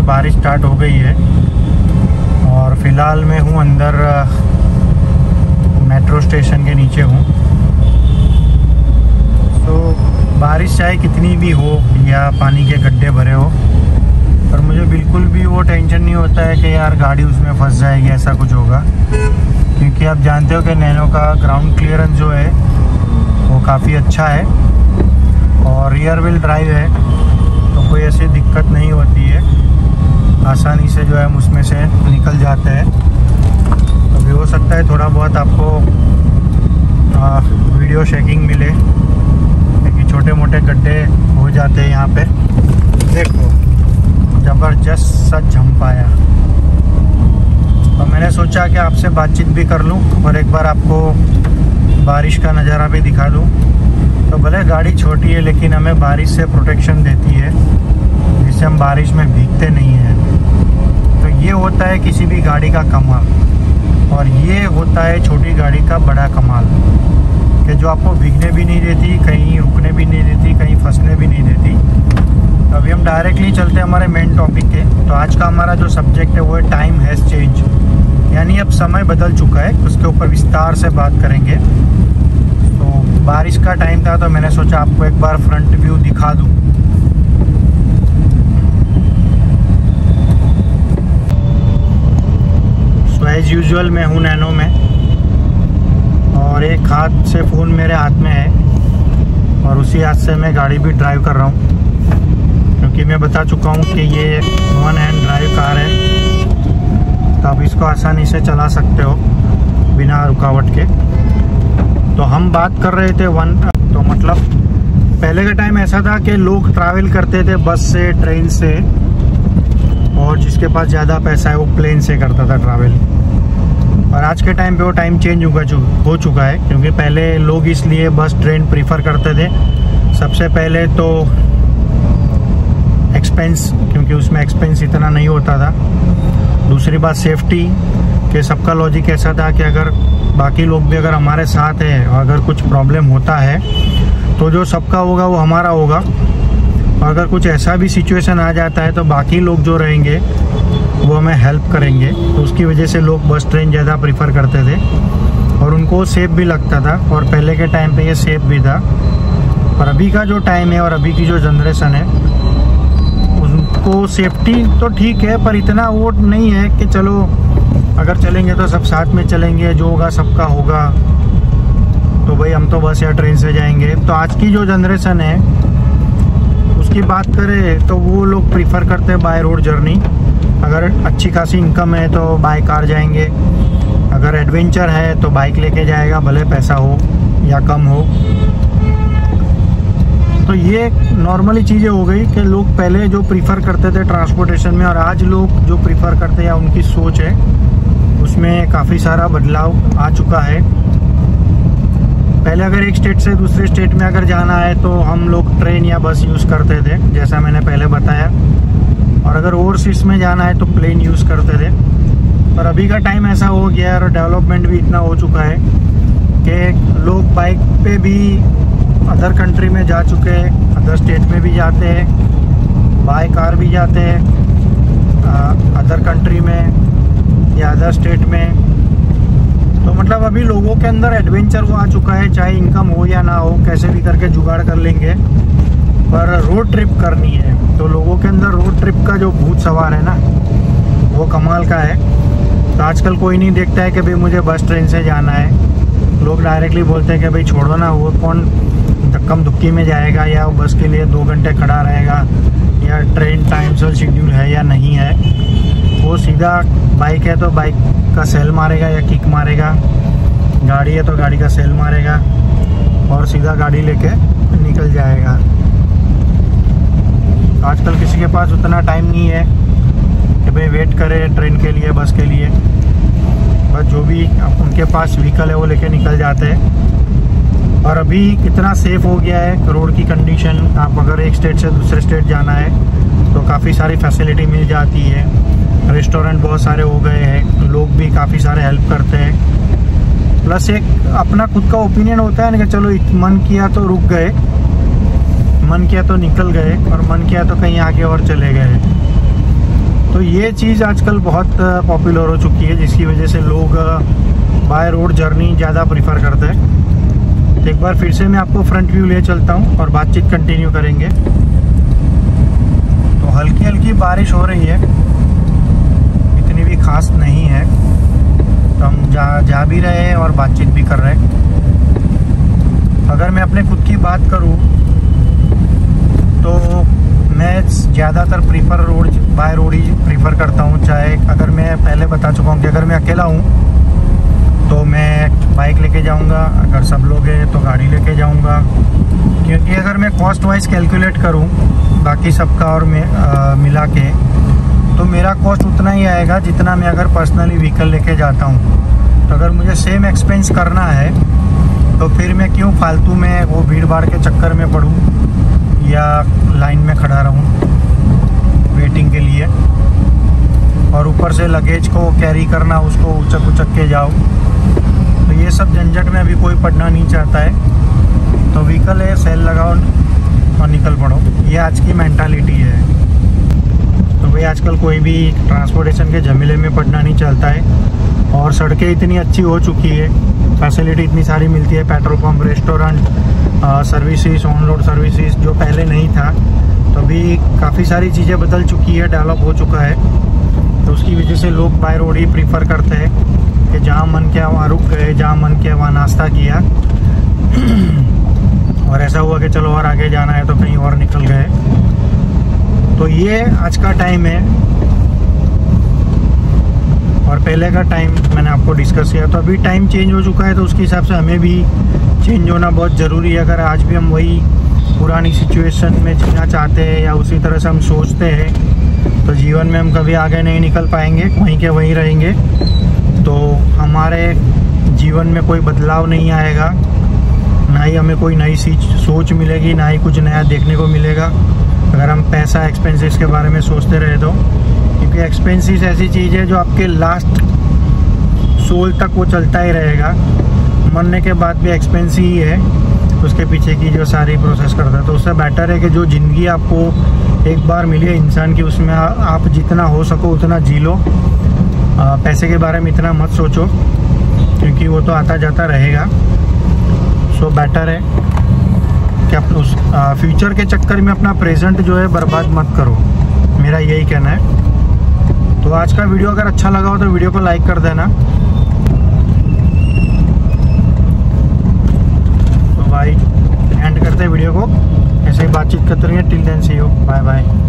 से बारिश स्टार्ट हो गई है। और फ़िलहाल मैं हूँ अंदर मेट्रो स्टेशन के नीचे हूँ। तो बारिश चाहे कितनी भी हो या पानी के गड्ढे भरे हो, पर मुझे बिल्कुल भी वो टेंशन नहीं होता है कि यार गाड़ी उसमें फंस जाएगी, ऐसा कुछ होगा। क्योंकि आप जानते हो कि नैनो का ग्राउंड क्लियरेंस जो है, वो काफ़ी अच्छा है और रियर व्हील ड्राइव है तो कोई ऐसी दिक्कत नहीं होती है। आसानी से जो है हम उसमें से निकल जाते हैं। अभी हो सकता है थोड़ा बहुत आपको आ, वीडियो शेकिंग मिले क्योंकि छोटे मोटे गड्ढे हो जाते हैं यहाँ पे। देखो ज़बरदस्त सा जंप आया। तो मैंने सोचा कि आपसे बातचीत भी कर लूँ और एक बार आपको बारिश का नज़ारा भी दिखा दूँ। तो भले गाड़ी छोटी है लेकिन हमें बारिश से प्रोटेक्शन देती है जिससे हम बारिश में भीगते नहीं हैं। ये होता है किसी भी गाड़ी का कमाल। और ये होता है छोटी गाड़ी का बड़ा कमाल। कि जो आपको भीगने भी नहीं देती, कहीं रुकने भी नहीं देती, कहीं फंसने भी नहीं देती। अभी हम डायरेक्टली चलते हैं हमारे मेन टॉपिक के। तो आज का हमारा जो सब्जेक्ट है, वो है टाइम हैज़ चेंज यानी अब समय बदल चुका है, उसके ऊपर विस्तार से बात करेंगे। तो बारिश का टाइम था तो मैंने सोचा आपको एक बार फ्रंट व्यू दिखा दूँ सो एज़ यूजल मैं हूँ नैनो में। और एक हाथ से फ़ोन मेरे हाथ में है। और उसी हाथ से मैं गाड़ी भी ड्राइव कर रहा हूँ। क्योंकि मैं बता चुका हूँ कि ये वन हैंड ड्राइव कार है। तो आप इसको आसानी से चला सकते हो, बिना रुकावट के। तो हम बात कर रहे थे वन तो मतलब पहले का टाइम ऐसा था कि लोग ट्रैवल करते थे बस से ट्रेन से। और जिसके पास ज़्यादा पैसा है, वो प्लेन से करता था ट्रैवल और आज के टाइम पे वो टाइम चेंज हुआ हो चुका है, क्योंकि पहले लोग इसलिए बस ट्रेन प्रीफर करते थे। सबसे पहले तो एक्सपेंस क्योंकि उसमें एक्सपेंस इतना नहीं होता था। दूसरी बात सेफ्टी के सबका लॉजिक ऐसा था कि अगर बाकी लोग भी अगर हमारे साथ हैं और अगर कुछ प्रॉब्लम होता है तो जो सबका होगा वो हमारा होगा। और अगर कुछ ऐसा भी सिचुएशन आ जाता है तो बाकी लोग जो रहेंगे वो हमें हेल्प करेंगे तो उसकी वजह से लोग बस ट्रेन ज़्यादा प्रीफर करते थे। और उनको सेफ़ भी लगता था, और पहले के टाइम पे ये सेफ़ भी था। पर अभी का जो टाइम है और अभी की जो जनरेशन है उनको सेफ्टी तो ठीक है, पर इतना वो नहीं है कि चलो, अगर चलेंगे तो सब साथ में चलेंगे, जो होगा सबका होगा। तो भाई हम तो बस या ट्रेन से जाएँगे। तो आज की जो जनरेशन है, उसकी बात करें तो वो लोग प्रीफर करते हैं बाय रोड जर्नी अगर अच्छी खासी इनकम है तो बाय कार जाएँगे। अगर एडवेंचर है तो बाइक लेके जाएगा, भले पैसा हो या कम हो। तो ये नॉर्मली चीज़ें हो गई कि लोग पहले जो प्रीफर करते थे ट्रांसपोर्टेशन में और आज लोग जो प्रीफर करते हैं उनकी सोच है, उसमें काफ़ी सारा बदलाव आ चुका है। पहले अगर एक स्टेट से दूसरे स्टेट में अगर जाना है तो हम लोग ट्रेन या बस यूज़ करते थे, जैसा मैंने पहले बताया। और अगर ओवरसीज में जाना है तो प्लेन यूज़ करते थे। पर अभी का टाइम ऐसा हो गया है और डेवलपमेंट भी इतना हो चुका है कि लोग बाइक पे भी अदर कंट्री में जा चुके हैं अदर स्टेट में भी जाते हैं बाय कार भी जाते हैं अदर कंट्री में या अदर स्टेट में। तो मतलब अभी लोगों के अंदर एडवेंचर वो आ चुका है, चाहे इनकम हो या ना हो, कैसे भी करके जुगाड़ कर लेंगे। पर रोड ट्रिप करनी है। तो लोगों के अंदर रोड ट्रिप का जो भूत सवार है ना, वो कमाल का है। तो आजकल कोई नहीं देखता है कि भाई मुझे बस ट्रेन से जाना है। लोग डायरेक्टली बोलते हैं कि भाई छोड़ो ना, वो कौन धक्कम धुक्की में जाएगा या बस के लिए दो घंटे खड़ा रहेगा, या ट्रेन टाइम से शेड्यूल है या नहीं है। वो सीधा बाइक है तो बाइक का सेल मारेगा या किक मारेगा। गाड़ी है तो गाड़ी का सेल मारेगा। और सीधा गाड़ी लेके निकल जाएगा। आजकल किसी के पास उतना टाइम नहीं है कि भाई वेट करे ट्रेन के लिए बस के लिए। बस जो भी उनके पास व्हीकल है, वो लेके निकल जाते हैं। और अभी कितना सेफ़ हो गया है रोड की कंडीशन आप अगर एक स्टेट से दूसरे स्टेट जाना है तो काफ़ी सारी फैसिलिटी मिल जाती है। रेस्टोरेंट बहुत सारे हो गए हैं। लोग भी काफ़ी सारे हेल्प करते हैं। प्लस एक अपना खुद का ओपिनियन होता है ना कि चलो मन किया तो रुक गए। मन किया तो निकल गए और मन किया तो कहीं आगे और चले गए। तो ये चीज़ आजकल बहुत पॉपुलर हो चुकी है, जिसकी वजह से लोग बाय रोड जर्नी ज़्यादा प्रीफर करते हैं। एक बार फिर से मैं आपको फ्रंट व्यू ले चलता हूँ और बातचीत कंटिन्यू करेंगे। तो हल्की हल्की बारिश हो रही है। इतनी भी खास नहीं है। तो हम जा जा भी रहे हैं और बातचीत भी कर रहे हैं। अगर मैं अपने खुद की बात करूँ तो मैं ज़्यादातर प्रीफर रोड बाय रोड ही प्रीफर करता हूँ। चाहे अगर मैं पहले बता चुका हूँ कि अगर मैं अकेला हूँ तो मैं बाइक लेके जाऊँगा। अगर सब लोग हैं तो गाड़ी लेके जाऊँगा। क्योंकि अगर मैं कॉस्ट वाइज कैलकुलेट करूँ, बाकी सबका और मैं मिला के तो मेरा कॉस्ट उतना ही आएगा जितना मैं अगर पर्सनली व्हीकल लेके जाता हूँ। तो अगर मुझे सेम एक्सपेंस करना है तो फिर मैं क्यों फालतू में वो भीड़ भाड़ के चक्कर में पड़ूँ या लाइन में खड़ा रहूँ वेटिंग के लिए। और ऊपर से लगेज को कैरी करना, उसको उचक उचक के जाओ तो ये सब झंझट में अभी कोई पढ़ना नहीं चाहता है। तो व्हीकल है सेल लगाओ और निकल पड़ो। ये आज की मैंटालिटी है। तो भाई आजकल कोई भी ट्रांसपोर्टेशन के झमेले में पढ़ना नहीं चाहता है। और सड़कें इतनी अच्छी हो चुकी है फैसिलिटी इतनी सारी मिलती है petrol pump restaurant services on road services जो पहले नहीं था तो अभी काफ़ी सारी चीज़ें बदल चुकी है डेवलप हो चुका है। तो उसकी वजह से लोग बाय रोड ही प्रीफर करते हैं कि जहाँ मन किया वहाँ रुक गए, जहाँ मन किया वहाँ नाश्ता किया। और ऐसा हुआ कि चलो और आगे जाना है तो कहीं और निकल गए। तो ये आज का टाइम है। और पहले का टाइम मैंने आपको डिस्कस किया। तो अभी टाइम चेंज हो चुका है तो उसके हिसाब से हमें भी चेंज होना बहुत ज़रूरी है। अगर आज भी हम वही पुरानी सिचुएशन में जीना चाहते हैं या उसी तरह से हम सोचते हैं तो जीवन में हम कभी आगे नहीं निकल पाएँगे, वहीं के वहीं रहेंगे। तो हमारे जीवन में कोई बदलाव नहीं आएगा। ना ही हमें कोई नई सोच मिलेगी, ना ही कुछ नया देखने को मिलेगा। अगर हम पैसा एक्सपेंसेस के बारे में सोचते रहे तो। क्योंकि एक्सपेंसिस ऐसी चीज़ है जो आपके लास्ट सोल तक वो चलता ही रहेगा। मरने के बाद भी एक्सपेंस ही है उसके पीछे की जो सारी प्रोसेस करता है। तो उससे बेटर है कि जो ज़िंदगी आपको एक बार मिली है इंसान की उसमें आप जितना हो सको उतना जी लो। पैसे के बारे में इतना मत सोचो क्योंकि वो तो आता जाता रहेगा। सो बेटर है कि आप उस आ, फ्यूचर के चक्कर में अपना प्रेजेंट जो है बर्बाद मत करो। मेरा यही कहना है। तो आज का वीडियो अगर अच्छा लगा हो तो वीडियो को लाइक कर देना। भाई एंड